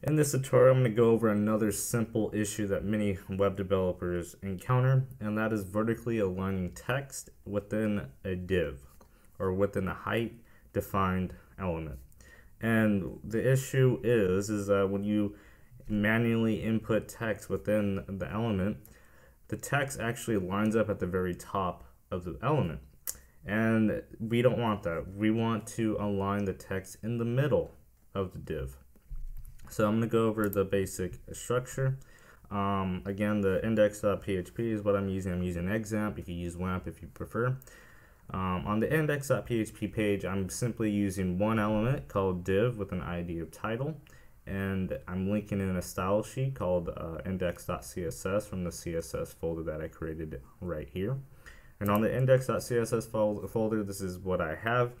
In this tutorial, I'm going to go over another simple issue that many web developers encounter, and that is vertically aligning text within a div or within a height defined element. And the issue is, is that when you manually input text within the element, the text actually lines up at the very top of the element. And we don't want that. We want to align the text in the middle of the div. So I'm going to go over the basic structure. Um, again, the index.php is what I'm using. I'm using XAMPP. You can use WAMP if you prefer. Um, on the index.php page, I'm simply using one element called div with an ID of title. And I'm linking in a style sheet called uh, index.css from the CSS folder that I created right here. And on the index.css folder, this is what I have.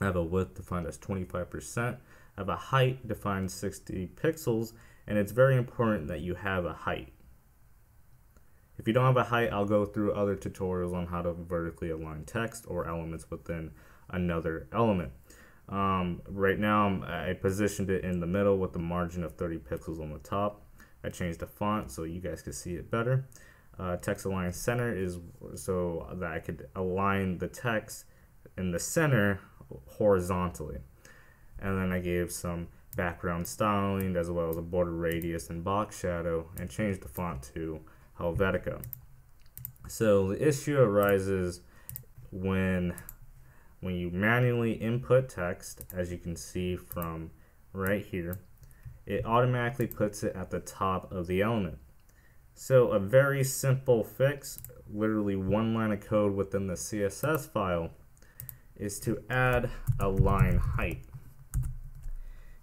I have a width defined as 25% have a height defined 60 pixels, and it's very important that you have a height. If you don't have a height, I'll go through other tutorials on how to vertically align text or elements within another element. Um, right now, I positioned it in the middle with the margin of 30 pixels on the top. I changed the font so you guys could see it better. Uh, text align center is so that I could align the text in the center horizontally and then I gave some background styling as well as a border radius and box shadow and changed the font to Helvetica. So the issue arises when when you manually input text as you can see from right here it automatically puts it at the top of the element. So a very simple fix, literally one line of code within the CSS file, is to add a line height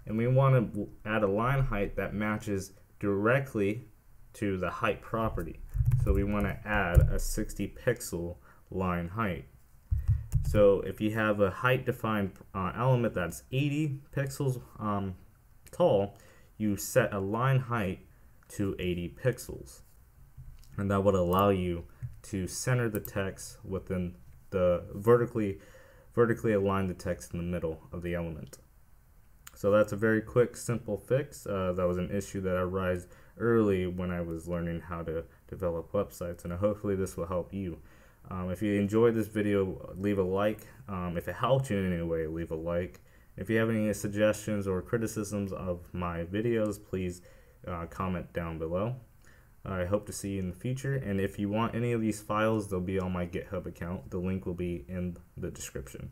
and we want to add a line height that matches directly to the height property. So we want to add a 60 pixel line height. So if you have a height defined uh, element that's 80 pixels um, tall, you set a line height to 80 pixels. And that would allow you to center the text within the vertically vertically align the text in the middle of the element. So that's a very quick, simple fix. Uh, that was an issue that arose early when I was learning how to develop websites, and hopefully this will help you. Um, if you enjoyed this video, leave a like. Um, if it helped you in any way, leave a like. If you have any suggestions or criticisms of my videos, please uh, comment down below. I hope to see you in the future, and if you want any of these files, they'll be on my GitHub account. The link will be in the description.